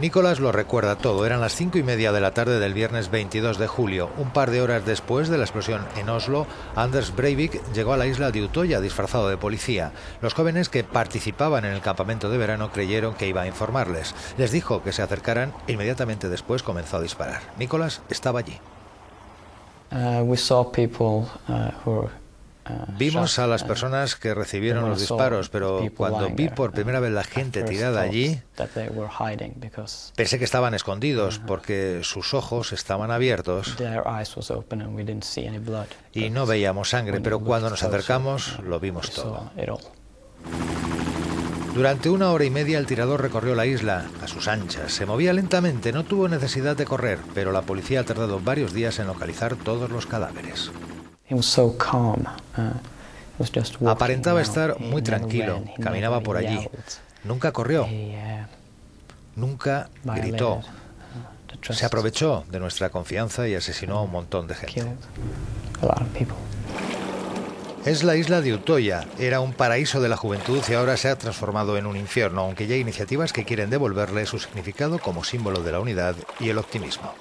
Nicolás lo recuerda todo. Eran las cinco y media de la tarde del viernes 22 de julio. Un par de horas después de la explosión en Oslo, Anders Breivik llegó a la isla de Utoya disfrazado de policía. Los jóvenes que participaban en el campamento de verano creyeron que iba a informarles. Les dijo que se acercaran e inmediatamente después comenzó a disparar. Nicolás estaba allí. Uh, uh, Vimos a las personas que recibieron los disparos, pero cuando vi por primera vez la gente tirada allí, pensé que estaban escondidos porque sus ojos estaban abiertos y no veíamos sangre, pero cuando nos acercamos lo vimos todo. Durante una hora y media el tirador recorrió la isla a sus anchas. Se movía lentamente, no tuvo necesidad de correr, pero la policía ha tardado varios días en localizar todos los cadáveres. Uh, Aparentaba estar muy tranquilo, caminaba por allí. Nunca corrió, uh, nunca gritó. uh, Se aprovechó de nuestra confianza y asesinó a un montón de gente. Es la isla de Utoya. Era un paraíso de la juventud y ahora se ha transformado en un infierno, aunque ya hay iniciativas que quieren devolverle su significado como símbolo de la unidad y el optimismo.